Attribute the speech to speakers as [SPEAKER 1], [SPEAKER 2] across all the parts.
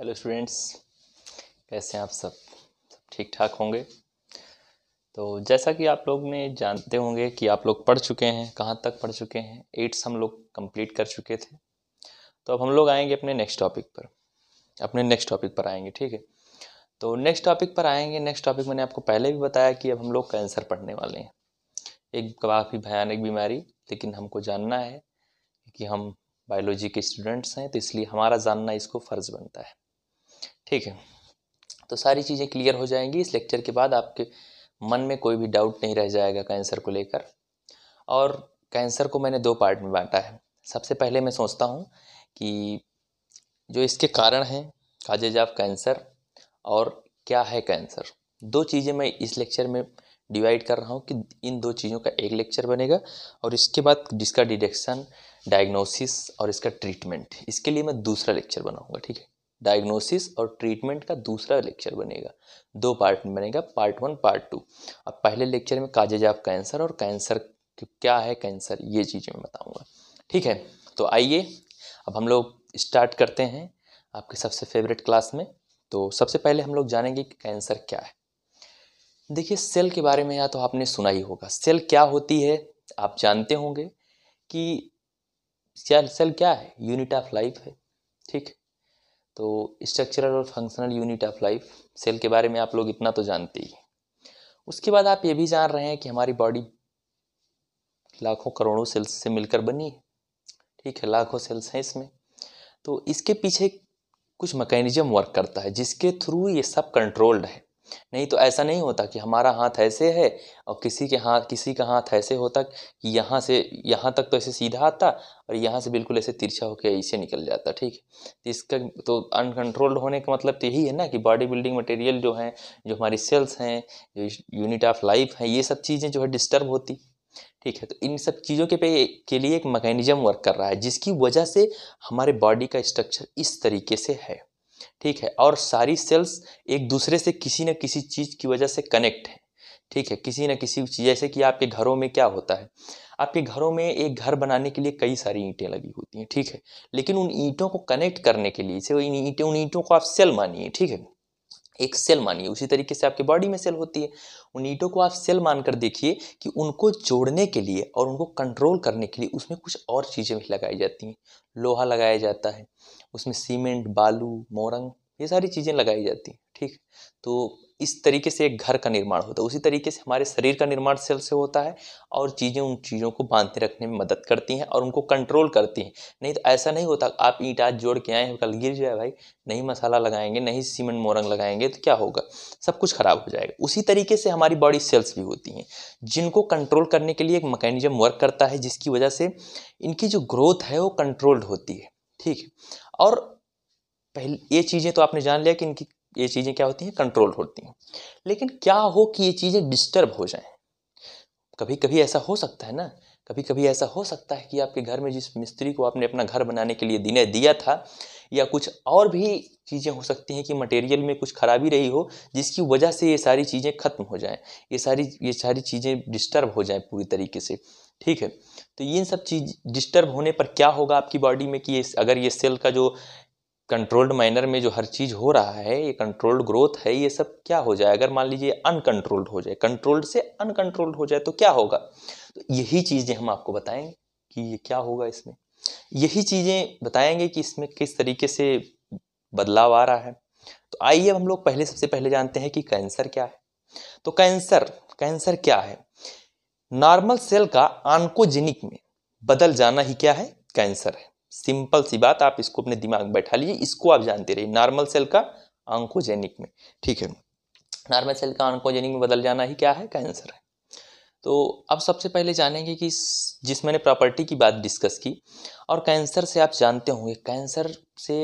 [SPEAKER 1] Hello students, कैसे हैं आप सब? सब ठीक ठाक होंगे? तो जैसा कि आप लोग ने जानते होंगे कि आप लोग पढ़ चुके हैं, कहाँ तक पढ़ चुके हैं, एट्स हम लोग कंप्लीट कर चुके थे। तो अब हम लोग आएँगे अपने नेक्स्ट टॉपिक पर। अपने नेक्स्ट टॉपिक पर आएँगे, ठीक है? तो नेक्स्ट टॉपिक पर आएँगे, नेक्स्ट टॉपिक मैंने आपको पहले भी बताया कि अब हम लोग कैंसर पढ़ने वाले हैं। एक काफ़ी भयानक बीमारी, लेकिन हमको जानना है कि हम बायोलॉजी के स्टूडेंट्स हैं तो इसलिए हमारा जानना इसको फ़र्ज़ बनता है। ठीक है। तो सारी चीज़ें क्लियर हो जाएँगी। इस लेक्चर के बाद आपके मन में कोई भी डाउट नहीं रह जाएगा कैंसर को लेकर। और कैंसर को मैंने दो पार्ट में बांटा है। सबसे पहले मैं सोचता हूँ कि जो इसके कारण हैं काजेज ऑफ़ कैंसर और क्या है कैंसर दो चीज़ें मैं इस लेक्चर में डिवाइड कर रहा हूँ कि इन दो चीज़ों का एक लेक्चर बनेगा और इसके बाद जिसका डिटेक्शन डायग्नोसिस और इसका ट्रीटमेंट इसके लिए मैं दूसरा लेक्चर बनाऊँगा, ठीक है? डायग्नोसिस और ट्रीटमेंट का दूसरा लेक्चर बनेगा। दो पार्ट में बनेगा पार्ट वन पार्ट टू अब पहले लेक्चर में काजेज ऑफ़ कैंसर और कैंसर क्या है कैंसर ये चीज़ें मैं बताऊँगा। ठीक है तो आइए, अब हम लोग स्टार्ट करते हैं आपके सबसे फेवरेट क्लास में। तो सबसे पहले हम लोग जानेंगे कि कैंसर क्या है। देखिए सेल के बारे में या तो आपने सुना ही होगा। सेल क्या होती है? आप जानते होंगे कि सेल सेल क्या है? यूनिट ऑफ़ लाइफ है। ठीक? तो स्ट्रक्चरल और functional unit of life cell के बारे में आप लोग इतना तो जानते ही। उसके बाद आप ये भी जान रहे हैं कि हमारी बॉडी लाखों करोड़ों सेल्स से मिलकर बनी है। ठीक है, लाखों सेल्स हैं इसमें। तो इसके पीछे कुछ मैकेनिज्म वर्क करता है, जिसके थ्रू ये सब कंट्रोल्ड है। नहीं तो ऐसा नहीं होता कि हमारा हाथ ऐसे है और किसी के हाथ, किसी का हाथ ऐसे होता कि यहाँ से, यहाँ तक तो ऐसे सीधा आता और यहाँ से बिल्कुल ऐसे तिरछा होकर ऐसे निकल जाता, ठीक है? तो इसका तो अनकंट्रोल्ड होने का मतलब तो यही है ना कि बॉडी बिल्डिंग मटेरियल जो है, जो हमारी सेल्स हैं, जो यूनिट ऑफ़ लाइफ हैं, ये सब चीज़ें जो है डिस्टर्ब होती, ठीक है? तो इन सब चीज़ों के पे, के लिए एक मैकेनिज्म वर्क कर रहा है, जिसकी वजह से हमारे बॉडी का स्ट्रक्चर इस तरीके से है। ठीक है? और सारी सेल्स एक दूसरे से किसी न किसी चीज़ की वजह से कनेक्ट है। ठीक है? किसी न किसी चीज़, जैसे कि आपके घरों में क्या होता है? आपके घरों में एक घर बनाने के लिए कई सारी ईंटें लगी होती हैं, ठीक है? लेकिन उन ईंटों को कनेक्ट करने के लिए से इन ईंटें, उन ईंटों को आप सेल मानिए, ठीक है? एक सेल मानिए, उसी तरीके से आपके बॉडी में सेल होती है। उन ईंटों को आप सेल मानकर देखिए कि उनको जोड़ने के लिए और उनको कंट्रोल करने के लिए उसमें कुछ और चीज़ें भी लगाई जाती हैं। लोहा लगाया जाता है, उसमें सीमेंट बालू, मोरंग, ये सारी चीज़ें लगाई जाती हैं। ठीक तो इस तरीके से एक घर का निर्माण होता है। उसी तरीके से हमारे शरीर का निर्माण सेल से होता है और चीज़ें उन चीज़ों को बांधते रखने में मदद करती हैं और उनको कंट्रोल करती हैं। नहीं तो ऐसा नहीं होता, आप ईंट आज जोड़ के आए हैं, कल गिर जाए भाई, नहीं मसाला लगाएँगे, नहीं सीमेंट मोरंग लगाएँगे तो क्या होगा? सब कुछ खराब हो जाएगा। उसी तरीके से हमारी बॉडी सेल्स भी होती हैं, जिनको कंट्रोल करने के लिए एक मकैनिज़म वर्क करता है, जिसकी वजह से इनकी जो ग्रोथ है, वो कंट्रोल्ड होती है। ठीक है? और पहले, ये चीज़ें तो आपने जान लिया कि इनकी ये चीज़ें क्या होती हैं? कंट्रोल होती हैं। लेकिन क्या हो कि ये चीज़ें डिस्टर्ब हो जाएँ? कभी कभी ऐसा हो सकता है ना? कभी कभी ऐसा हो सकता है कि आपके घर में जिस मिस्त्री को आपने अपना घर बनाने के लिए दिने दिया था, या कुछ और भी चीज़ें हो सकती हैं कि मटेरियल में कुछ खराबी रही हो, जिसकी वजह से ये सारी चीज़ें ख़त्म हो जाएँ, ये सारी ये सारी चीज़ें डिस्टर्ब हो जाएँ पूरी तरीके से। ठीक है? तो इन सब चीज़ डिस्टर्ब होने पर क्या होगा आपकी बॉडी में कि ये, अगर ये सेल का जो कंट्रोल्ड माइनर में जो हर चीज़ हो रहा है, ये कंट्रोल्ड ग्रोथ है, ये सब क्या हो जाए? अगर मान लीजिए अनकंट्रोल्ड हो जाए कंट्रोल्ड से अनकंट्रोल्ड हो जाए तो क्या होगा? तो यही चीज़ें हम आपको बताएँगे कि ये क्या होगा इसमें। यही चीज़ें बताएँगे कि इसमें किस तरीके से बदलाव आ रहा है। तो आइए हम लोग पहले, सबसे पहले जानते हैं कि कैंसर क्या है। तो कैंसर कैंसर क्या है? नॉर्मल सेल का आंकोजेनिक में बदल जाना ही क्या है? कैंसर है। सिंपल सी बात, आप इसको अपने दिमाग में बैठा लीजिए। इसको आप जानते रहिए नॉर्मल सेल का आंकोजेनिक में, ठीक है? नॉर्मल सेल का आंकोजेनिक में बदल जाना ही क्या है? कैंसर है। तो अब सबसे पहले जानेंगे कि जिस मैंने प्रॉपर्टी की बात डिस्कस की, और कैंसर से आप जानते होंगे, कैंसर से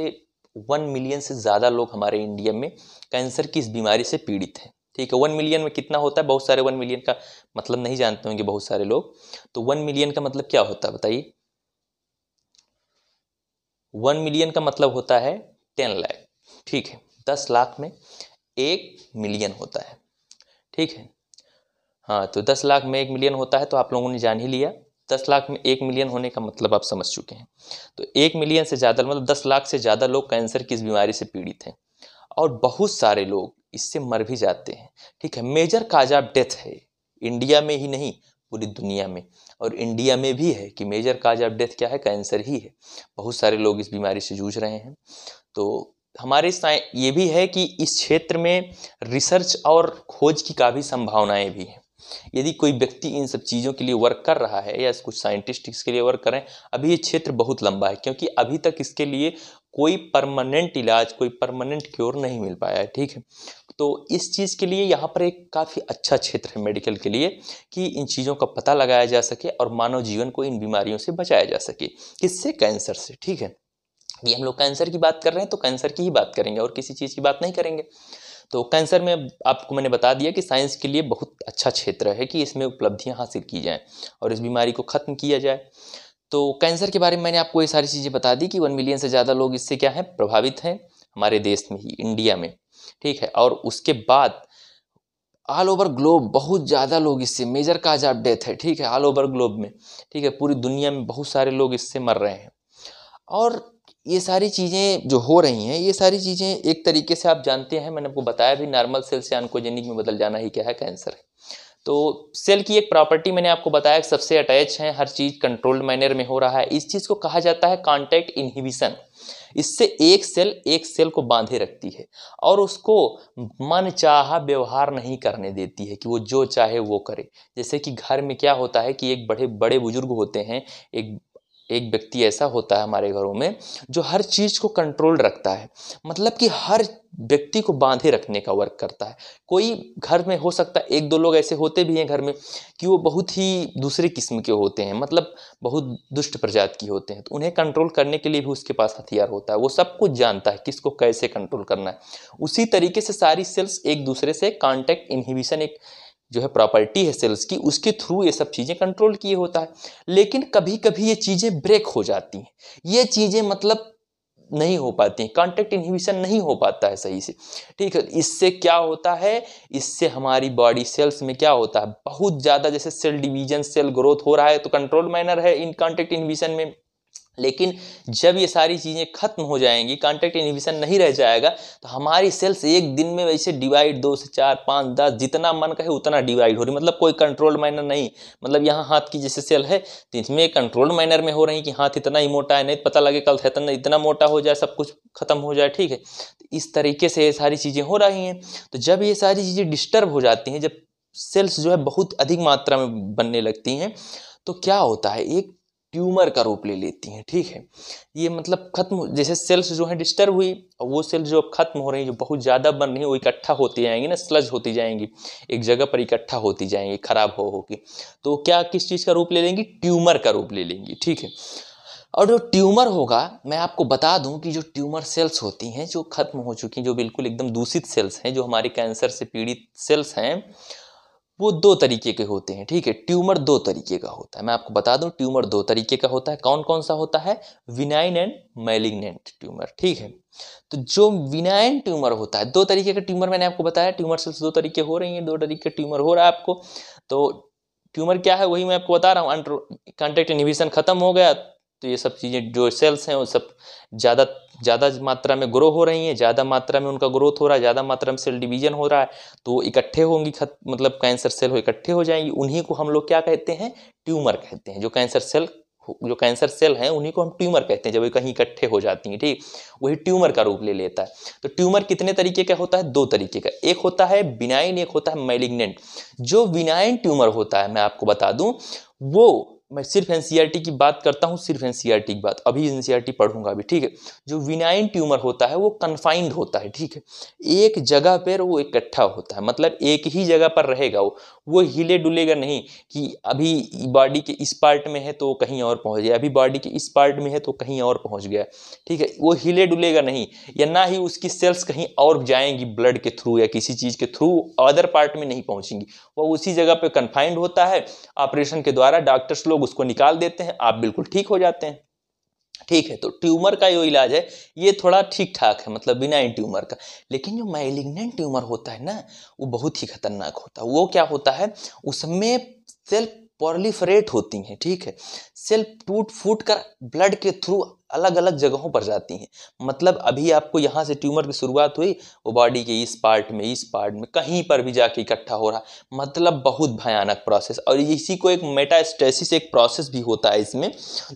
[SPEAKER 1] वन मिलियन से ज़्यादा लोग हमारे इंडिया में कैंसर की इस बीमारी से पीड़ित हैं, ठीक है? वन मिलियन में कितना होता है? बहुत सारे वन मिलियन का मतलब नहीं जानते होंगे बहुत सारे लोग। तो वन मिलियन का मतलब क्या होता है? बताइए। वन मिलियन का मतलब होता है टेन लाख। ठीक है, दस लाख में एक मिलियन होता है। ठीक है? हाँ तो दस लाख में एक मिलियन होता है तो आप लोगों ने जान ही लिया। दस लाख में एक मिलियन होने का मतलब आप समझ चुके हैं। तो एक मिलियन से ज़्यादा मतलब दस लाख से ज़्यादा लोग कैंसर की इस बीमारी से पीड़ित हैं। और बहुत सारे लोग इससे मर भी जाते हैं। ठीक है, मेजर काज डेथ है। इंडिया में ही नहीं, पूरी दुनिया में। और इंडिया में भी है कि मेजर काज ऑफ़ डेथ क्या है? कैंसर ही है। बहुत सारे लोग इस बीमारी से जूझ रहे हैं। तो हमारे ये भी है कि इस क्षेत्र में रिसर्च और खोज की काफ़ी संभावनाएँ भी हैं। यदि कोई व्यक्ति इन सब चीज़ों के लिए वर्क कर रहा है या कुछ साइंटिस्ट इसके लिए वर्क कर रहे हैं, अभी ये क्षेत्र बहुत लंबा है, क्योंकि अभी तक इसके लिए कोई परमानेंट इलाज, कोई परमानेंट क्योर नहीं मिल पाया है, ठीक है? तो इस चीज़ के लिए यहाँ पर एक काफ़ी अच्छा क्षेत्र है मेडिकल के लिए कि इन चीज़ों का पता लगाया जा सके और मानव जीवन को इन बीमारियों से बचाया जा सके, किससे? कैंसर से, ठीक है? ये हम लोग कैंसर की बात कर रहे हैं तो कैंसर की ही बात करेंगे और किसी चीज़ की बात नहीं करेंगे। तो कैंसर में आपको मैंने बता दिया कि साइंस के लिए बहुत अच्छा क्षेत्र है कि इसमें उपलब्धियाँ हासिल की जाएँ और इस बीमारी को ख़त्म किया जाए। तो कैंसर के बारे में मैंने आपको ये सारी चीज़ें बता दी कि वन मिलियन से ज़्यादा लोग इससे क्या है? प्रभावित हैं हमारे देश में ही, इंडिया में। ठीक है? और उसके बाद ऑल ओवर ग्लोब बहुत ज़्यादा लोग इससे मेजर काज ऑफ़ डेथ है, ठीक है? ऑल ओवर ग्लोब में, ठीक है? पूरी दुनिया में बहुत सारे लोग इससे मर रहे हैं। और ये सारी चीज़ें जो हो रही हैं, ये सारी चीज़ें एक तरीके से आप जानते हैं, मैंने आपको बताया भी नॉर्मल सेल से अनकोजेनिक में बदल जाना ही क्या है? कैंसर है। तो सेल की एक प्रॉपर्टी मैंने आपको बताया सबसे अटैच है, हर चीज़ कंट्रोल्ड मैनर में हो रहा है। इस चीज़ को कहा जाता है कॉन्टैक्ट इनहिबिशन इससे एक सेल एक सेल को बांधे रखती है और उसको मन चाह व्यवहार नहीं करने देती है कि वो जो चाहे वो करे। जैसे कि घर में क्या होता है कि एक बड़े बड़े बुज़ुर्ग होते हैं, एक एक व्यक्ति ऐसा होता है हमारे घरों में, जो हर चीज़ को कंट्रोल रखता है। मतलब कि हर व्यक्ति को बांधे रखने का वर्क करता है। कोई घर में हो सकता है, एक दो लोग ऐसे होते भी हैं घर में, कि वो बहुत ही दूसरे किस्म के होते हैं मतलब बहुत दुष्ट प्रजाति की होते हैं। तो उन्हें कंट्रोल करने के लिए भी उसके पास हथियार होता है। वो सब कुछ जानता है, किसको कैसे कंट्रोल करना है। उसी तरीके से सारी सेल्स एक दूसरे से कॉन्टैक्ट इनहिबिशन एक जो है प्रॉपर्टी है सेल्स की, उसके थ्रू ये सब चीज़ें कंट्रोल किए होता है। लेकिन कभी कभी ये चीज़ें ब्रेक हो जाती हैं। ये चीज़ें मतलब नहीं हो पाती हैं। कॉन्टेक्ट इनहिबिशन नहीं हो पाता है सही से। ठीक है, इससे क्या होता है? इससे हमारी बॉडी सेल्स में क्या होता है? बहुत ज़्यादा जैसे सेल डिवीज़न सेल ग्रोथ हो रहा है तो कंट्रोल मैनर है इन कॉन्टेक्ट इनहिबिशन में। लेकिन जब ये सारी चीज़ें खत्म हो जाएँगी कॉन्टैक्ट इनहिबिशन नहीं रह जाएगा तो हमारी सेल्स एक दिन में वैसे डिवाइड दो से चार, पाँच, दस, जितना मन कहे उतना डिवाइड हो रही मतलब कोई कंट्रोल माइनर नहीं। मतलब यहाँ हाथ की जैसे सेल है तो इसमें कंट्रोल माइनर में हो रही कि हाथ इतना ही मोटा है, नहीं पता लगे कल इतना इतना मोटा हो जाए, सब कुछ खत्म हो जाए, ठीक है। तो इस तरीके से ये सारी चीज़ें हो रही हैं। तो जब ये सारी चीज़ें डिस्टर्ब हो जाती हैं, जब सेल्स जो है बहुत अधिक मात्रा में बनने लगती हैं तो क्या होता है? एक ट्यूमर का रूप ले लेती हैं, ठीक है? ये मतलब खत्म जैसे सेल्स जो है डिस्टर्ब हुई और वो सेल्स जो खत्म हो रही है, जो बहुत ज़्यादा बन रही है, वो इकट्ठा होती जाएँगी ना, स्लज होती जाएँगी, एक जगह पर इकट्ठा होती जाएँगी, खराब हो होगी तो क्या किस चीज़ का रूप ले लेंगी? ट्यूमर का रूप ले लेंगी, ठीक है? और जो ट्यूमर होगा, मैं आपको बता दूँ कि जो ट्यूमर सेल्स होती हैं, जो खत्म हो चुकी हैं, जो बिल्कुल एकदम दूषित सेल्स हैं, जो हमारे कैंसर से पीड़ित सेल्स हैं वो दो तरीके के होते हैं, ठीक है? ट्यूमर दो तरीके का होता है। मैं आपको बता दूँ, ट्यूमर दो तरीके का होता है। कौन कौन सा होता है? विनाइन एंड मैलिग्नेंट ट्यूमर, ठीक है? तो जो विनाइन ट्यूमर होता है, दो तरीके का ट्यूमर मैंने आपको बताया, ट्यूमर सेल्स दो तरीके हो रही हैं, दो तरीके ट्यूमर हो रहा है आपको। तो ट्यूमर क्या है, वही मैं आपको बता रहा हूँ कॉन्टेक्ट इनिबिशन खत्म हो गया तो ये सब चीज़ें, जो सेल्स हैं, वो सब ज़्यादा ज़्यादा मात्रा में ग्रो हो रही हैं, ज़्यादा मात्रा में उनका ग्रोथ हो रहा है, ज़्यादा मात्रा में सेल डिवीज़न हो रहा है तो इकट्ठे होंगी, खत मतलब कैंसर सेल हो, इकट्ठे हो जाएँगी। उन्हीं को हम लोग क्या कहते हैं? ट्यूमर कहते हैं। जो कैंसर सेल जो कैंसर सेल हैं, उन्हीं को हम ट्यूमर कहते हैं, जब वे कहीं इकट्ठे हो जाती हैं, ठीक? वही ट्यूमर का रूप ले लेता है। तो ट्यूमर कितने तरीके का होता है? दो तरीके का। एक होता है बिनाइन एक होता है मैलिग्नेंट जो बिनाइन ट्यूमर होता है, मैं आपको बता दूँ, वो मैं सिर्फ़ एन की बात करता हूँ, सिर्फ़ एन की बात। अभी एन पढ़ूँगा अभी, ठीक है? जो विनाइन ट्यूमर होता है, वो कन्फाइंड होता है, ठीक है? एक जगह पर वो इकट्ठा होता है मतलब एक ही जगह पर रहेगा वो। वो हिले डुलेगा नहीं कि अभी बॉडी के इस पार्ट में है तो कहीं और पहुँच गया, अभी बॉडी के इस पार्ट में है तो कहीं और पहुँच गया, ठीक है? वो हिले डुलेगा नहीं, या ना ही उसकी सेल्स कहीं और जाएँगी ब्लड के थ्रू या किसी चीज़ के थ्रू अदर पार्ट में नहीं पहुँचेंगी। वो उसी जगह पर कन्फाइंड होता है। ऑपरेशन के द्वारा डॉक्टर्स लोग उसको निकाल देते हैं, आप बिल्कुल ठीक हो जाते हैं। ठीक है तो ट्यूमर का जो इलाज है, ये थोड़ा ठीक ठाक है मतलब बिना ट्यूमर का। लेकिन जो मैलिग्नेंट ट्यूमर होता है ना, वो बहुत ही खतरनाक होता है। वो क्या होता है, उसमें सेल पॉलिफरेट होती हैं, ठीक है? सेल टूट फूट कर ब्लड के थ्रू अलग अलग जगहों पर जाती हैं। मतलब अभी आपको यहाँ से ट्यूमर की शुरुआत हुई, वो बॉडी के इस पार्ट में, इस पार्ट में, कहीं पर भी जाके इकट्ठा हो रहा। मतलब बहुत भयानक प्रोसेस। और इसी को एक मेटास्टेसिस, एक प्रोसेस भी होता है इसमें।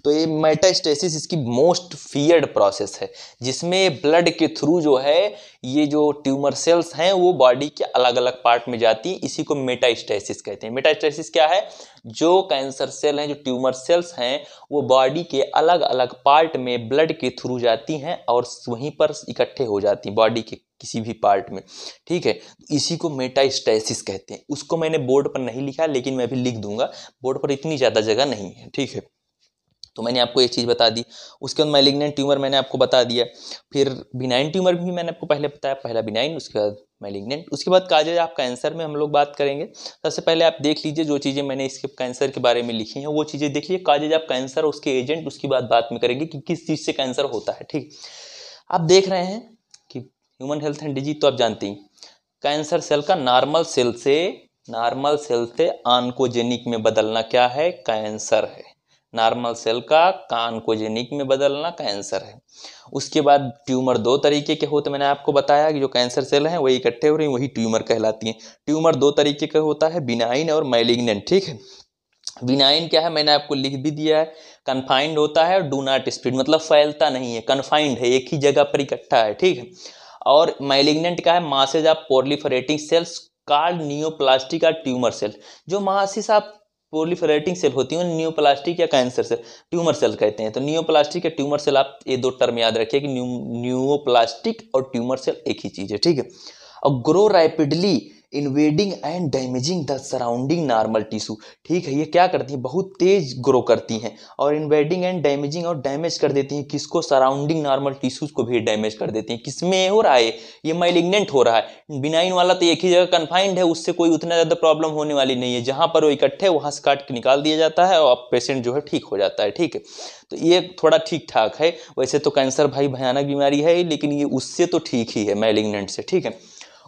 [SPEAKER 1] तो ये मेटास्टेसिस इसकी मोस्ट फियर्ड प्रोसेस है, जिसमें ब्लड के थ्रू जो है, ये जो ट्यूमर सेल्स हैं, वो बॉडी के अलग अलग पार्ट में जाती हैं। इसी को मेटास्टेसिस कहते हैं। मेटास्टेसिस क्या है? जो कैंसर सेल हैं, जो ट्यूमर सेल्स हैं, वो बॉडी के अलग अलग पार्ट में ब्लड के थ्रू जाती हैं और वहीं पर इकट्ठे हो जाती हैं बॉडी के किसी भी पार्ट में। ठीक है? इसी को मेटास्टेसिस कहते हैं। उसको मैंने बोर्ड पर नहीं लिखा, लेकिन मैं अभी लिख दूँगा। बोर्ड पर इतनी ज़्यादा जगह नहीं है, ठीक है? तो मैंने आपको एक चीज़ बता दी। उसके बाद मैलिग्नेंट ट्यूमर मैंने आपको बता दिया। फिर बिनाइन ट्यूमर भी मैंने आपको पहले बताया, पहला बिनाइन उसके बाद मैलिग्नेंट उसके बाद काजेज आप कैंसर में हम लोग बात करेंगे। सबसे पहले आप देख लीजिए जो चीज़ें मैंने इसके कैंसर के बारे में लिखी हैं, वो चीज़ें देख लीजिए। काजेज आप कैंसर उसके एजेंट उसकी बात बात में करेंगे कि किस चीज़ से कैंसर होता है, ठीक? आप देख रहे हैं कि ह्यूमन हेल्थ एंड डिज़ीज़ तो आप जानते हैं कैंसर सेल का नॉर्मल सेल से नॉर्मल सेल से आनकोजेनिक में बदलना क्या है? कैंसर है। नॉर्मल सेल का कानकोजेनिक में बदलना कैंसर है। उसके बाद ट्यूमर दो तरीके के होते मैंने आपको बताया कि जो कैंसर सेल हैं, वही इकट्ठे हो रही वही ट्यूमर कहलाती हैं। ट्यूमर दो तरीके का होता है, बिनाइन और मैलिग्नेंट, ठीक है? बिनाइन क्या है, मैंने आपको लिख भी दिया है कन्फाइंड होता है डू नॉट स्प्रिड मतलब फैलता नहीं है कन्फाइंड है, एक ही जगह पर इकट्ठा है, ठीक है? और मैलिग्नेंट क्या है, masses of proliferating cells called neoplastic और ट्यूमर सेल जो मासिस आप प्रोलिफरेटिंग सेल होती है न्यूप्लास्टिक या कैंसर सेल ट्यूमर सेल कहते हैं। तो न्यूप्लास्टिक या ट्यूमर सेल आप ये दो टर्म याद रखिए कि न्यू न्यूप्लास्टिक और ट्यूमर सेल एक ही चीज़ है, ठीक है? और grow rapidly invading and damaging the surrounding normal tissue ठीक है, ये क्या करती हैं? बहुत तेज ग्रो करती हैं और इन्वेडिंग एंड डैमेजिंग और डैमेज कर देती हैं। किसको? सराउंडिंग नॉर्मल टिश्यूज को भी डैमेज कर देती हैं। किसमें हो रहा है? ये माइलिग्नेंट हो रहा है। बिनाइन वाला तो एक ही जगह कन्फाइंड है, उससे कोई उतना ज़्यादा प्रॉब्लम होने वाली नहीं है। जहाँ पर वो इकट्ठे वहाँ से काट के निकाल दिया जाता है और पेशेंट जो है ठीक हो जाता है। ठीक है तो ये थोड़ा ठीक ठाक है। वैसे तो कैंसर भाई भयानक बीमारी है लेकिन ये उससे तो ठीक ही है मैलिग्नेंट से। ठीक है,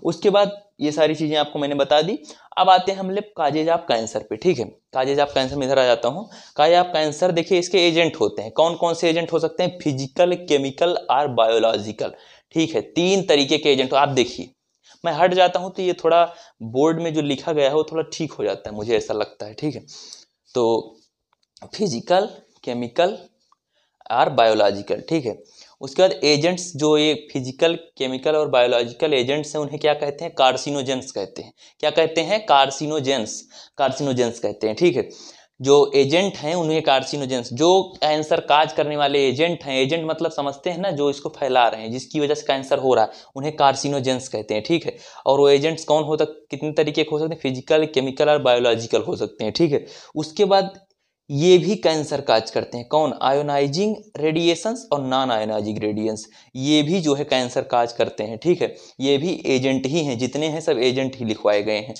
[SPEAKER 1] उसके बाद ये सारी चीज़ें आपको मैंने बता दी। अब आते हैं हम लोग काजेज ऑफ़ कैंसर पे, ठीक है? काजेज ऑफ़ कैंसर में इधर आ जाता हूँ। काज ऑफ़ कैंसर, देखिए इसके एजेंट होते हैं। कौन कौन से एजेंट हो सकते हैं? फ़िज़िकल, केमिकल और बायोलॉजिकल, ठीक है? तीन तरीके के एजेंट आप देखिए, मैं हट जाता हूँ तो ये थोड़ा बोर्ड में जो लिखा गया है वो थोड़ा ठीक हो जाता है, मुझे ऐसा लगता है, ठीक है? तो फ़िज़िकल, केमिकल और बायोलॉजिकल, ठीक है? उसके बाद एजेंट्स जो ये फ़िज़िकल केमिकल और बायोलॉजिकल एजेंट्स हैं, उन्हें क्या कहते हैं? कार्सिनोजेंस कहते हैं। क्या कहते हैं? कार्सिनोजेंस कार्सिनोजेंस कहते हैं, ठीक है? जो एजेंट हैं, उन्हें कार्सिनोजेंस जो कैंसर काज करने वाले एजेंट हैं एजेंट मतलब समझते हैं ना, जो इसको फैला रहे हैं, जिसकी वजह से कैंसर हो रहा है, उन्हें कार्सिनोजेंस कहते हैं, ठीक है? और वो एजेंट्स कौन हो सकते कितने तरीके के हो सकते हैं? फ़िज़िकल केमिकल और बायोलॉजिकल हो सकते हैं, ठीक है? उसके बाद ये भी कैंसर काज करते हैं। कौन? आयोनाइजिंग रेडिएशंस और नॉन आयोनाइजिंग रेडियंस ये भी जो है कैंसर काज करते हैं, ठीक है? ये भी एजेंट ही हैं, जितने हैं सब एजेंट ही लिखवाए गए हैं।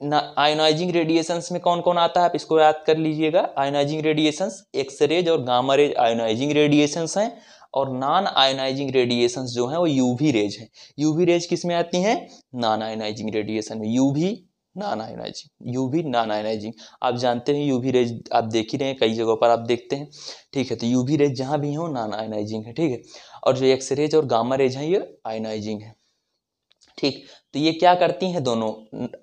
[SPEAKER 1] ना, आयोनाइजिंग रेडिएशंस में कौन कौन आता है, आप इसको याद कर लीजिएगा। आयोनाइजिंग रेडिएशंस, एक्सरेज और गामा रेज आयोनाइजिंग रेडिएशंस हैं और नॉन आयोनाइजिंग रेडिएशंस जो हैं वो यूवी रेज हैं। यूवी रेज किसमें आती हैं? नॉन आयोनाइजिंग रेडिएशन में। UV non ionizing UV non ionizing आप जानते हैं यूवी रेज आप देख ही रहे हैं, कई जगहों पर आप देखते हैं। ठीक है तो यूवी रेज जहाँ भी हो नॉन आयोनाइजिंग है, ठीक है? और जो एक्स रेज और गामा रेज हैं, ये आयोनाइजिंग है। ठीक तो ये क्या करती हैं दोनों?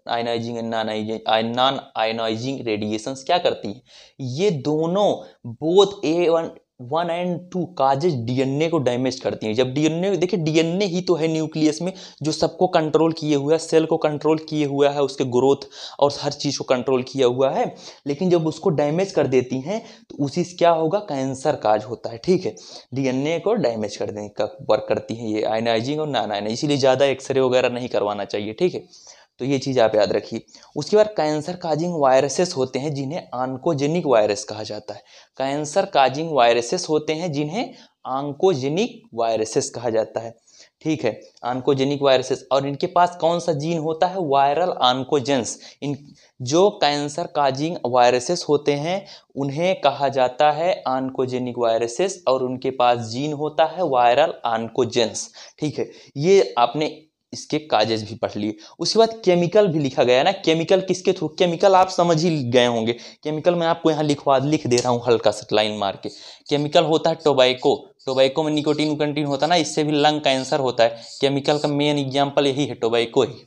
[SPEAKER 1] Ionizing and non ionizing non ionizing radiations क्या करती हैं? ये दोनों both a one one and two causes DNA को डैमेज करती हैं। जब डीएनए, देखिए, डीएनए ही तो है न्यूक्लियस में, जो सबको कंट्रोल किए हुआ है, सेल को कंट्रोल किए हुआ है, उसके ग्रोथ और हर चीज़ को कंट्रोल किया हुआ है, लेकिन जब उसको डैमेज कर देती हैं तो उसी से क्या होगा? कैंसर काज होता है, ठीक है? डीएनए को डैमेज कर देने का वर्क करती हैं ये आयनाइजिंग और नॉन आयनाइजिंग इसीलिए ज़्यादा एक्सरे वगैरह नहीं करवाना चाहिए, ठीक है? तो ये चीज़ आप याद रखिए। उसके बाद कैंसर काजिंग वायरसेस होते हैं, जिन्हें आंकोजेनिक वायरस कहा जाता है। कैंसर काजिंग वायरसेस होते हैं, जिन्हें आंकोजेनिक वायरसेस कहा जाता है। ठीक है, आंकोजेनिक वायरसेस। और इनके पास कौन सा जीन होता है? वायरल आंकोजेंस इन जो कैंसर काजिंग वायरसेस होते हैं, उन्हें कहा जाता है आंकोजेनिक वायरसेस, और उनके पास जीन होता है वायरल आंकोजेंस ठीक है, ये आपने इसके काजेज भी पढ़ लिए। उसके बाद केमिकल भी लिखा गया ना। केमिकल किसके थ्रू? केमिकल आप समझ ही गए होंगे। केमिकल मैं आपको यहाँ लिखवा, लिख दे रहा हूँ हल्का सा, लाइन मार के। केमिकल होता है टोबैको टोबैको में निकोटीन उकंटीन होता है ना, इससे भी लंग कैंसर होता है। केमिकल का मेन एग्ज़ाम्पल यही है टोबैको ही।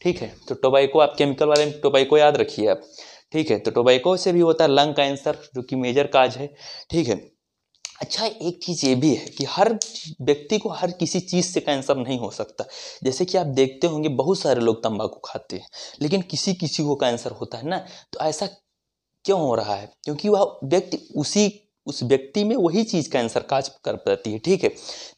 [SPEAKER 1] ठीक है तो टोबैको आप केमिकल वाले टोबैको याद रखिए आप। ठीक है तो टोबैको से भी होता है लंग कैंसर, जो कि मेजर काज है। ठीक है अच्छा एक चीज़ ये भी है कि हर व्यक्ति को हर किसी चीज़ से कैंसर नहीं हो सकता। जैसे कि आप देखते होंगे, बहुत सारे लोग तंबाकू खाते हैं, लेकिन किसी किसी को कैंसर होता है ना? तो ऐसा क्यों हो रहा है? क्योंकि वह व्यक्ति, उसी, उस व्यक्ति में वही चीज़ कैंसर काज कर पाती है, ठीक है?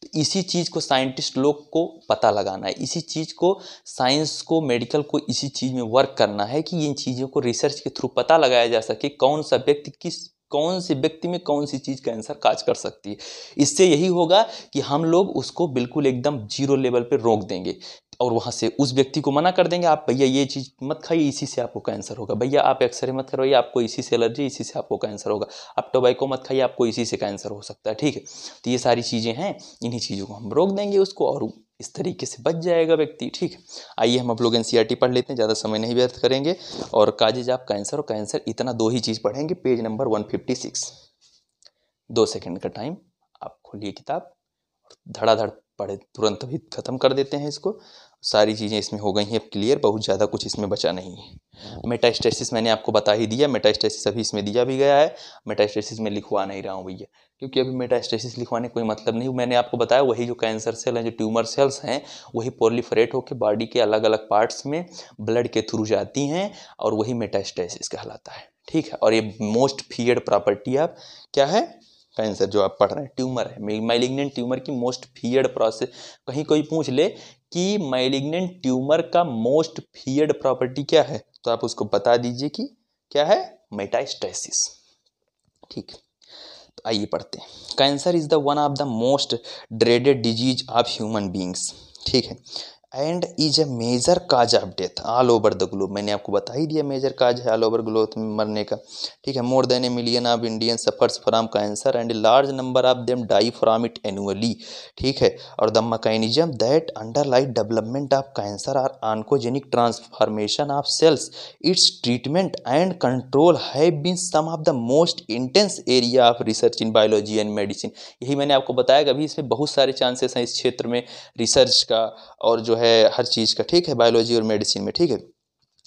[SPEAKER 1] तो इसी चीज़ को साइंटिस्ट लोग को पता लगाना है। इसी चीज़ को, साइंस को, मेडिकल को इसी चीज़ में वर्क करना है कि इन चीज़ों को रिसर्च के थ्रू पता लगाया जा सके कौन सा व्यक्ति किस कौन से व्यक्ति में कौन सी चीज़ कैंसर काज कर सकती है। इससे यही होगा कि हम लोग उसको बिल्कुल एकदम ज़ीरो लेवल पर रोक देंगे और वहाँ से उस व्यक्ति को मना कर देंगे, आप भैया ये चीज़ मत खाइए, इसी से आपको कैंसर होगा। भैया आप एक्सरे मत करवाइए, आपको इसी से एलर्जी इसी से आपको कैंसर होगा। आप टोबैको मत खाइए, आपको इसी से कैंसर हो सकता है। ठीक है? तो ये सारी चीज़ें हैं, इन्हीं चीज़ों को हम रोक देंगे उसको और इस तरीके से बच जाएगा व्यक्ति, ठीक है? आइए हम आप लोग एन पढ़ लेते हैं, ज़्यादा समय नहीं व्यर्थ करेंगे। और काजिज, आप कैंसर, और कैंसर इतना दो ही चीज़ पढ़ेंगे, page number one fifty six. दो सेकेंड का टाइम, आप खोलिए किताब धड़ाधड़ पढ़े, तुरंत भी ख़त्म कर देते हैं इसको। सारी चीज़ें इसमें हो गई हैं, अब क्लियर बहुत ज़्यादा कुछ इसमें बचा नहीं है। मेटास्टेसिस मैंने आपको बता ही दिया मेटास्टेसिस अभी इसमें दिया भी गया है मेटास्टेसिस में लिखवा नहीं रहा हूँ भैया, क्योंकि अभी मेटास्टेसिस लिखवाने कोई मतलब नहीं, मैंने आपको बताया वही जो कैंसर सेल हैं, जो ट्यूमर सेल्स हैं, वही पोलिफरेट होकर बॉडी के अलग अलग पार्ट्स में ब्लड के थ्रू जाती हैं और वही मेटास्टेसिस कहलाता है, ठीक है? और ये मोस्ट फियर्ड प्रॉपर्टी आप क्या है? कैंसर जो आप पढ़ रहे हैं ट्यूमर है। मैलिग्नेंट ट्यूमर की मोस्ट फियर्ड प्रोसेस कहीं कोई पूछ ले कि मैलिग्नेंट ट्यूमर का मोस्ट फियर्ड प्रॉपर्टी क्या है? तो आप उसको बता दीजिए कि क्या है? मेटास्टेसिस ठीक। तो आइए पढ़ते हैं। Cancer is the one of the most dreaded disease of human beings ठीक है। And is a major cause of death all over the globe मैंने आपको बता ही दिया मेजर काज है ऑल ओवर ग्लोब में मरने का। ठीक है more than a million of Indian suffers from cancer and large number of them die from it annually ठीक है, और the mechanism that under light development of cancer are oncogenic transformation of cells its treatment and control have been some of the most intense area of research in biology and medicine यही मैंने आपको बताया कि अभी इसमें बहुत सारे chances हैं इस क्षेत्र में रिसर्च का और जो है हर चीज़ का, ठीक है बायोलॉजी और मेडिसिन में, ठीक है?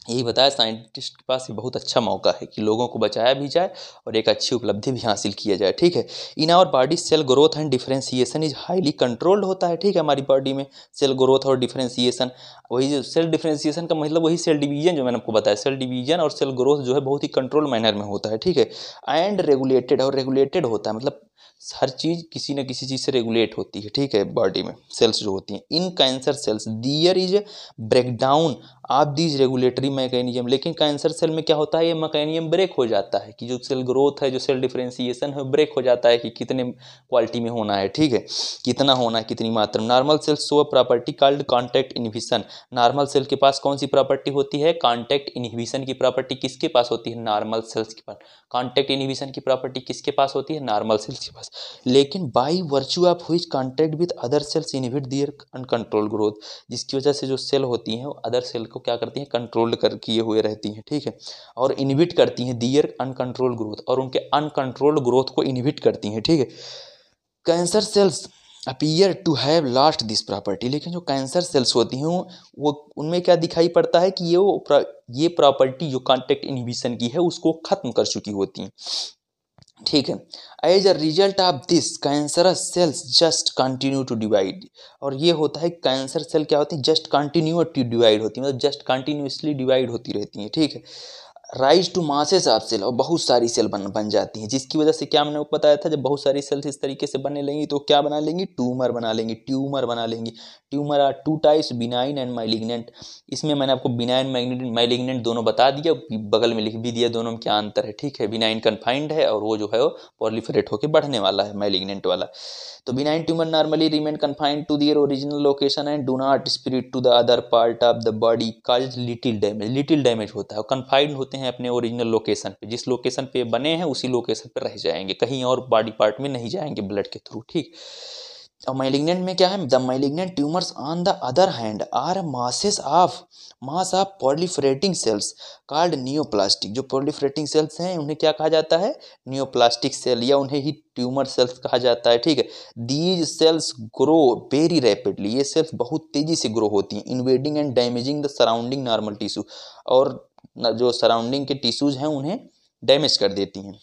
[SPEAKER 1] यही बताया साइंटिस्ट के पास ये बहुत अच्छा मौका है कि लोगों को बचाया भी जाए और एक अच्छी उपलब्धि भी हासिल किया जाए, ठीक है? In our body cell growth and differentiation is highly controlled होता है, ठीक है, हमारी बॉडी में सेल ग्रोथ और डिफ्रेंसिएशन वही जो सेल डिफ्रेंसिएशन का मतलब वही सेल डिवीज़न जो मैंने आपको बताया सेल डिवीज़न और सेल ग्रोथ जो है बहुत ही कंट्रोल मैनर में होता है, ठीक है? एंड रेगुलेटेड और रेगुलेटेड होता है मतलब हर चीज़ किसी न किसी चीज़ से रेगुलेट होती है, ठीक है? बॉडी में सेल्स जो होती हैं, in cancer cells there is a breakdown आप दीज रेगुलेटरी मैकेनिज्म लेकिन कैंसर सेल में क्या होता है? ये मैकेनिज्म ब्रेक हो जाता है कि जो सेल ग्रोथ है, जो सेल डिफ्रेंसिएशन है ब्रेक हो जाता है कि कितने क्वालिटी में होना है, ठीक है? कितना होना है, कितनी मात्रा में? Normal cell show property called contact inhibition normal cell के पास कौन सी प्रॉपर्टी होती है? कॉन्टैक्ट इनहिबिशन की प्रॉपर्टी किसके पास होती है? नॉर्मल सेल्स के पास. कॉन्टैक्ट इनहिबिशन की प्रॉपर्टी किसके पास होती है? नॉर्मल सेल्स के पास. लेकिन by virtue of which contact with other cells inhibit their uncontrolled growth जिसकी वजह से जो सेल होती हैं, वो अदर सेल को क्या करती हैं कंट्रोल कर किए हुए रहती हैं, ठीक है? और इनहिबिट करती हैं दियर अनकंट्रोल ग्रोथ और उनके अनकंट्रोल्ड ग्रोथ को इनहिबिट करती हैं, ठीक है? Cancer cells appear to have lost this property लेकिन जो कैंसर सेल्स होती हैं, वो, उनमें क्या दिखाई पड़ता है कि ये वो ये प्रॉपर्टी जो कॉन्टेक्ट इनहिबिशन की है, उसको ख़त्म कर चुकी होती हैं। ठीक है। As a result of this cancerous cells just continue to divide और ये होता है कैंसर सेल क्या होती है? जस्ट कंटिन्यू टू डिवाइड होती है। मतलब जस्ट कंटिन्यूसली डिवाइड होती रहती हैं। ठीक है। Rise to masses of cell, और बहुत सारी सेल बन बन जाती हैं, जिसकी वजह से क्या मैंने बताया था, जब बहुत सारी सेल्स इस तरीके से बनने लेंगी तो क्या बना लेंगी? ट्यूमर बना लेंगी, ट्यूमर बना लेंगी। Tumour are two types, benign and malignant. इसमें मैंने आपको बिनाइन, माइलिग्नेंट दोनों बता दिया बगल में लिख भी दिया दोनों में क्या अंतर है, ठीक है? बिनाइन कन्फाइंड है, और वो जो है वो पॉलीफरेट होकर बढ़ने वाला है, माइलिग्नेंट वाला। तो benign tumour normally remain confined to their original location and do not spread to the other part of the body cause little damage little damage होता है कन्फाइंड होते हैं अपने ओरिजिनल लोकेशन पे। जिस लोकेशन पे बने हैं, उसी लोकेशन पे रह जाएँगे। कहीं और बॉडी पार्ट में नहीं जाएँगे ब्लड के थ्रू ठीक?
[SPEAKER 2] और मैलिग्नेंट में क्या है? The malignant tumours on the other hand are masses of mass of proliferating cells called neoplastic जो प्रोलिफरेटिंग सेल्स हैं, उन्हें क्या कहा जाता है? नियोप्लास्टिक सेल या उन्हें ही ट्यूमर सेल्स कहा जाता है, ठीक है? These cells grow very rapidly ये सेल्स बहुत तेज़ी से ग्रो होती हैं। Invading and damaging the surrounding normal tissue और जो सराउंडिंग के टिश्यूज हैं, उन्हें डैमेज कर देती हैं।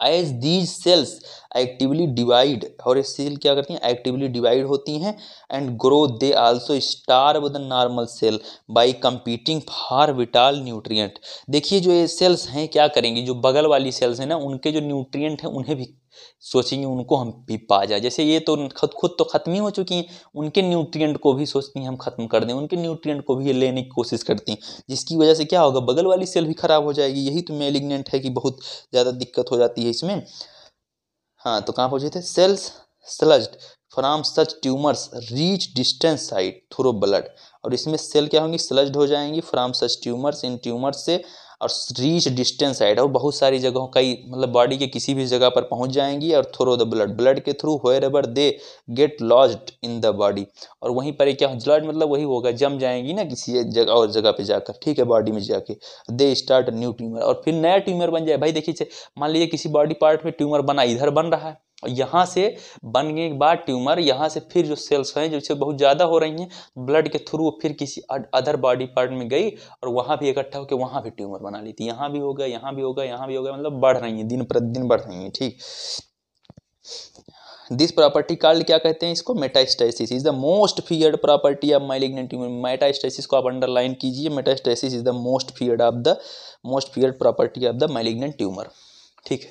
[SPEAKER 2] As these cells actively divide और ये सेल क्या करती हैं? एक्टिवली डिवाइड होती हैं and grow they also starve the normal cell by competing for vital nutrient देखिए, जो ये सेल्स हैं, क्या करेंगी? जो बगल वाली सेल्स हैं ना, उनके जो न्यूट्रिएंट हैं, उन्हें भी सोचेंगे उनको हम भी पा जाए। जैसे ये तो खुद खुद तो ख़त्म ही हो चुकी हैं। उनके न्यूट्रिएंट को भी सोचती हैं, हम ख़त्म कर दें। उनके न्यूट्रिएंट को भी ये लेने की कोशिश करती हैं, जिसकी वजह से क्या होगा? बगल वाली सेल भी ख़राब हो जाएगी। यही तो मेलिग्नेंट है कि बहुत ज़्यादा दिक्कत हो जाती है इसमें। हाँ तो कहाँ पहुँचे थे? Cells sloughed from such tumours reach distant site through blood और इसमें सेल क्या होंगी? स्लज्ड हो जाएँगी फ्राम सच ट्यूमर्स इन ट्यूमर्स से और रीच डिस्टेंस साइड और बहुत सारी जगहों, कई मतलब बॉडी के किसी भी जगह पर पहुँच जाएँगी और थ्रो द ब्लड ब्लड के through wherever they get lodged in the body और वहीं पर क्या ब्लड मतलब वही होगा, जम जाएँगी ना किसी जगह, और जगह पे जाकर, ठीक है बॉडी में जाके दे स्टार्ट न्यू ट्यूमर और फिर नया ट्यूमर बन जाए। भाई देखिए, मान लीजिए किसी बॉडी पार्ट में ट्यूमर बना, इधर बन रहा है यहाँ से बनने के बाद ट्यूमर, यहाँ से फिर जो सेल्स हैं, जो बहुत ज़्यादा हो रही हैं ब्लड के थ्रू फिर किसी अदर बॉडी पार्ट में गई और वहाँ भी इकट्ठा होकर वहाँ भी ट्यूमर बना ली थी। यहाँ भी होगा यहाँ भी होगा यहाँ भी होगा मतलब बढ़ रही हैं, दिन प्रतिदिन बढ़ रही हैं, ठीक। दिस प्रॉपर्टी कार्ड क्या कहते हैं इसको? Metastasis is the most feared property of malignant tumour metastasis को आप अंडरलाइन कीजिए। Metastasis is the most feared of the most feared property of the malignant tumour ठीक है?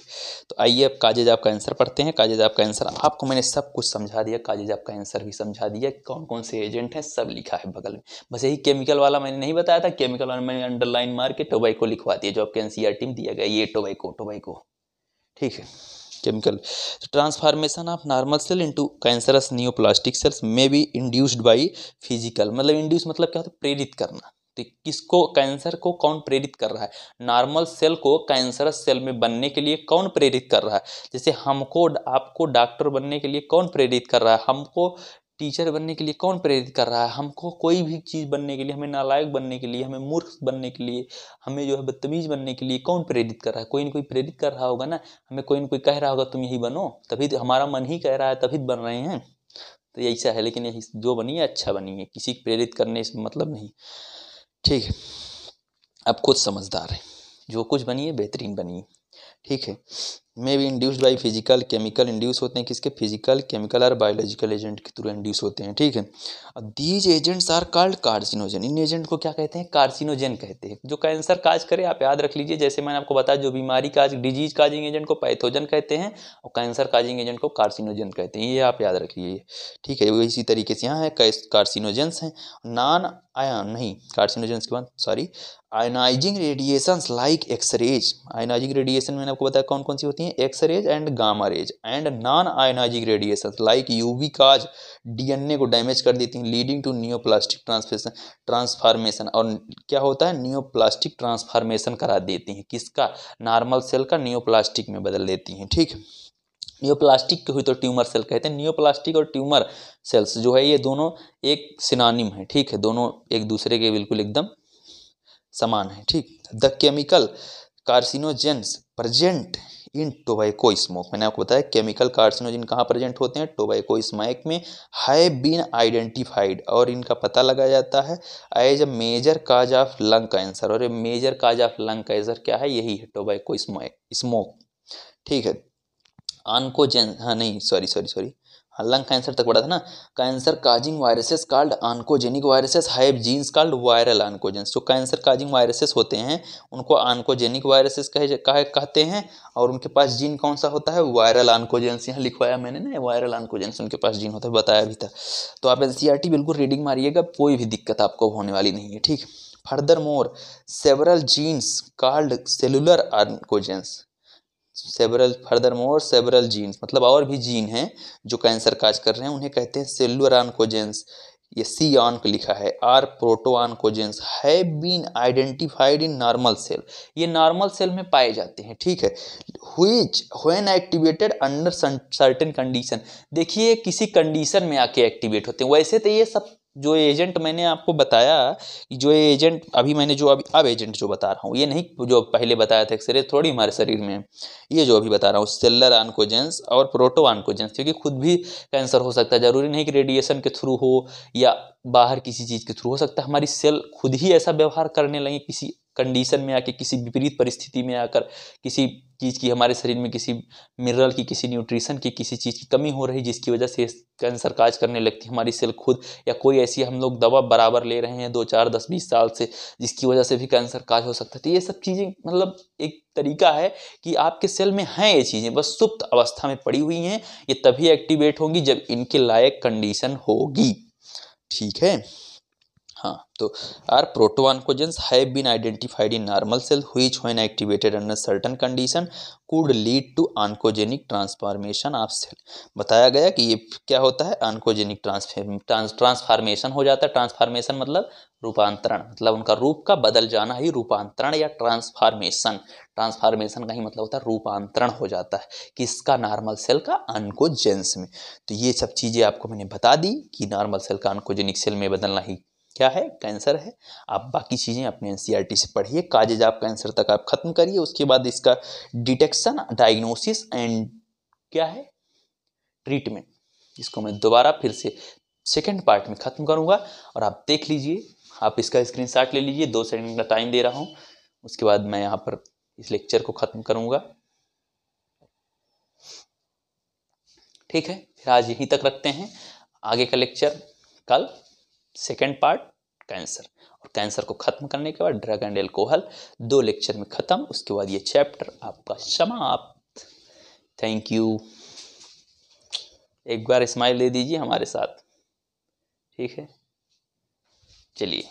[SPEAKER 2] तो आइए अब काजेज आपका आंसर पढ़ते हैं। काजेज आपका आंसर आपको मैंने सब कुछ समझा दिया। काजेज आपका आंसर भी समझा दिया कौन कौन से एजेंट हैं, सब लिखा है बगल में। बस यही केमिकल वाला मैंने नहीं बताया था। केमिकल वाला मैंने अंडरलाइन मार के टोबाइको लिखवा दिया, जो आपके एन टीम दिया गया, ये टोबाइको टोबाइको ठीक है? केमिकल तो transformation of normal cell into cancerous neoplastic cells may be induced by physical मतलब इंड्यूस मतलब क्या होता है? प्रेरित करना। तो किसको, कैंसर को कौन प्रेरित कर रहा है? नॉर्मल सेल को कैंसरस सेल में बनने के लिए कौन प्रेरित कर रहा है? जैसे हमको, आपको डॉक्टर बनने के लिए कौन प्रेरित कर रहा है? हमको टीचर बनने के लिए कौन प्रेरित कर रहा है? हमको कोई भी चीज़ बनने के लिए, हमें नालायक बनने के लिए, हमें मूर्ख बनने के लिए, हमें जो है बदतमीज बनने के लिए कौन प्रेरित कर रहा है? कोई ना कोई प्रेरित कर रहा होगा ना? हमें कोई ना कोई कह रहा होगा, तुम यही बनो। तभी तो हमारा मन ही कह रहा है, तभी तो बन रहे हैं। तो ऐसा है, लेकिन यही जो बनी है अच्छा बनी है। किसी प्रेरित करने से मतलब नहीं। ठीक है। अब खुद समझदार है। जो कुछ बनी है, बेहतरीन बनी है। ठीक है। May be induced by physical chemical induce होते हैं, किसके? फ़िज़िकल केमिकल और बायोलॉजिकल एजेंट के थ्रू इंड्यूस होते हैं, ठीक है? These agents are called carcinogen in agent को क्या कहते हैं? कार्सिनोजन कहते हैं। जो कैंसर काज करे, आप याद रख लीजिए, जैसे मैंने आपको बताया, जो बीमारी काज डिज़ीज़ काजिंग एजेंट को पैथोजन कहते हैं, और कैंसर काजिंग एजेंट को कार्सिनोजन कहते हैं। ये आप याद रख लीजिए, ठीक है? वो इसी तरीके से यहाँ है कार्सिनोजेंस हैं। नॉन आया नहीं कार्सिनोजेंस के बाद sorry ionizing radiations like X rays ionizing radiation मैंने आपको बताया कौन कौन सी होती हैं? X rays and gamma rays and non ionizing radiation like UV cause DNA को डैमेज कर देती हैं leading to neoplastic transformation transformation और क्या होता है? न्योप्लास्टिक ट्रांसफॉर्मेशन करा देती हैं। किसका? नॉर्मल सेल का न्योप्लास्टिक में बदल देती हैं, ठीक? न्योप्लास्टिक के हुई तो ट्यूमर सेल कहते हैं। न्योप्लास्टिक और ट्यूमर सेल्स जो है, ये दोनों एक सिनानिम है, ठीक है? दोनों एक दूसरे के बिल्कुल एकदम समान है, ठीक? The chemical carcinogens present in tobacco smoke मैंने आपको बताया केमिकल कार्सिनोजिन कहाँ प्रेजेंट होते हैं? टोबैको स्मोक में है बीन आइडेंटिफाइड और इनका पता लगाया जाता है। As a major cause of lung cancer. और ये major cause of lung cancer क्या है? यही है टोबैको स्मोक स्मोक ठीक है। आनकोजेन हाँ नहीं, sorry sorry sorry. Lung cancer तक पढ़ा था ना? Cancer causing viruses called oncogenic viruses have genes called viral oncogenes जो कैंसर काजिंग वायरसेस होते हैं, उनको आनकोजेनिक वायरसेस कहे कहे, कहते हैं, और उनके पास जीन कौन सा होता है? वायरल आनकोजेंस यहाँ लिखवाया मैंने ना वायरल आनकोजेंस उनके पास जीन होता है, बताया भी था। तो आप एन बिल्कुल रीडिंग मारिएगा, कोई भी दिक्कत आपको होने वाली नहीं है, ठीक? Furthermore several genes called cellular oncogenes several furthermore several genes मतलब और भी जीन हैं जो कैंसर काज कर रहे हैं, उन्हें कहते हैं सेलुलर आनकोजेंस ये सी ऑन लिखा है आर प्रोटोआनकोजेंस है been identified in normal cell ये नॉर्मल सेल में पाए जाते हैं, ठीक है? Which when activated under certain condition देखिए, किसी कंडीशन में आके एक्टिवेट होते हैं। वैसे तो ये सब जो एजेंट मैंने आपको बताया, जो एजेंट, अभी मैंने जो, अभी, अब एजेंट जो बता रहा हूँ, ये नहीं जो पहले बताया था एक्सरे, थोड़ी हमारे शरीर में, ये जो अभी बता रहा हूँ, सेलर आनकोजेंस और प्रोटो आनकोजेंस क्योंकि खुद भी कैंसर हो सकता है, ज़रूरी नहीं कि रेडिएशन के थ्रू हो या बाहर किसी चीज़ के थ्रू हो सकता है, हमारी सेल खुद ही ऐसा व्यवहार करने लगे, किसी कंडीशन में आके किसी विपरीत परिस्थिति में आकर, किसी चीज़ की, हमारे शरीर में किसी मिनरल की, किसी न्यूट्रिशन की, किसी चीज़ की कमी हो रही, जिसकी वजह से कैंसर काज करने लगती है हमारी सेल खुद, या कोई ऐसी हम लोग दवा बराबर ले रहे हैं दो चार दस बीस साल से, जिसकी वजह से भी कैंसर काज हो सकता है। तो ये सब चीज़ें मतलब एक तरीका है कि आपके सेल में हैं ये चीज़ें, बस सुप्त अवस्था में पड़ी हुई हैं, ये तभी एक्टिवेट होंगी जब इनके लायक कंडीशन होगी। ठीक है? हाँ तो are protooncogenes have been identified in normal cell which when activated under certain condition could lead to oncogenic transformation of cell बताया गया कि ये क्या होता है? आनकोजेनिक ट्रांसफॉर्मेशन हो जाता है। ट्रांसफॉर्मेशन मतलब रूपांतरण मतलब उनका रूप का बदल जाना ही रूपांतरण या ट्रांसफॉर्मेशन ट्रांसफॉर्मेशन का ही मतलब होता है रूपांतरण हो जाता है किसका? नॉर्मल सेल का अनकोजेंस में। तो ये सब चीज़ें आपको मैंने बता दी कि नॉर्मल सेल का अनकोजेनिक सेल में बदलना ही क्या है? कैंसर है। आप बाकी चीज़ें अपने एनसीईआरटी से पढ़िए। काजेज आप कैंसर तक आप खत्म करिए। उसके बाद इसका डिटेक्शन, डायग्नोसिस एंड क्या है? ट्रीटमेंट। इसको मैं दोबारा फिर से सेकेंड पार्ट में ख़त्म करूँगा और आप देख लीजिए। आप इसका स्क्रीनशॉट ले लीजिए। दो सेकंड का टाइम दे रहा हूँ। उसके बाद मैं यहाँ पर इस लेक्चर को ख़त्म करूँगा। ठीक है? फिर आज यहीं तक रखते हैं। आगे का लेक्चर कल। Second part, cancer. और कैंसर को ख़त्म करने के बाद ड्रग एंड एल्कोहल दो लेक्चर में ख़त्म, उसके बाद ये चैप्टर आपका समाप्त। थैंक यू एक बार स्माइल दे दीजिए हमारे साथ। ठीक है? चलिए।